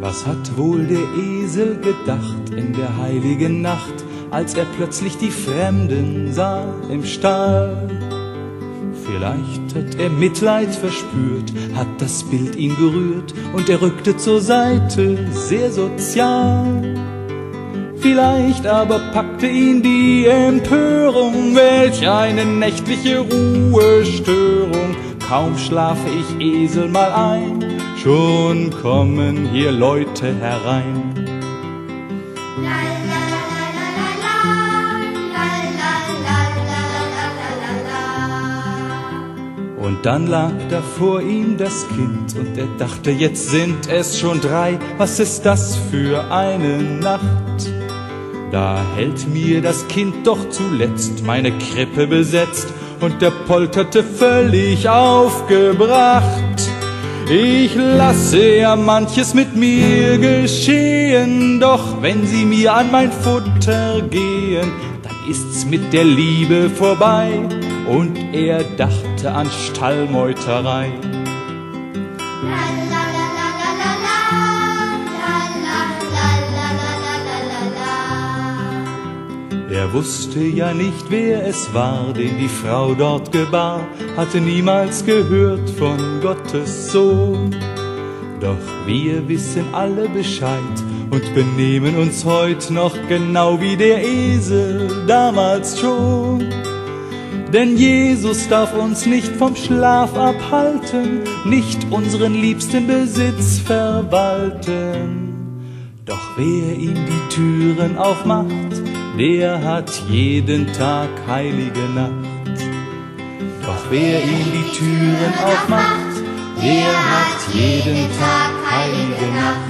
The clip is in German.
Was hat wohl der Esel gedacht in der heiligen Nacht, als er plötzlich die Fremden sah im Stall? Vielleicht hat er Mitleid verspürt, hat das Bild ihn gerührt und er rückte zur Seite, sehr sozial. Vielleicht aber packte ihn die Empörung, welch eine nächtliche Ruhestörung. Kaum schlafe ich Esel mal ein, schon kommen hier Leute herein. Und dann lag da vor ihm das Kind und er dachte, jetzt sind es schon drei, was ist das für eine Nacht? Da hält mir das Kind doch zuletzt meine Krippe besetzt und er polterte völlig aufgebracht. Ich lasse ja manches mit mir geschehen, doch wenn sie mir an mein Futter gehen, dann ist's mit der Liebe vorbei und er dachte an Stallmeuterei. Er wusste ja nicht, wer es war, den die Frau dort gebar, hatte niemals gehört von Gottes Sohn. Doch wir wissen alle Bescheid und benehmen uns heut noch genau wie der Esel damals schon. Denn Jesus darf uns nicht vom Schlaf abhalten, nicht unseren liebsten Besitz verwalten. Doch wer ihm die Türen aufmacht, der hat jeden Tag heilige Nacht. Doch wer ihm die Türen aufmacht, der hat jeden Tag heilige Nacht.